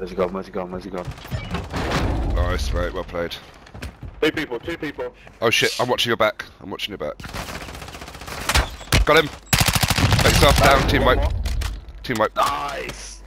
Where's he gone? Where's he gone? Where's he gone? Nice, mate. Well played. Two people, two people. Oh shit! I'm watching your back. I'm watching your back. Got him. Next off down. Team wipe. more. Team wipe. Nice.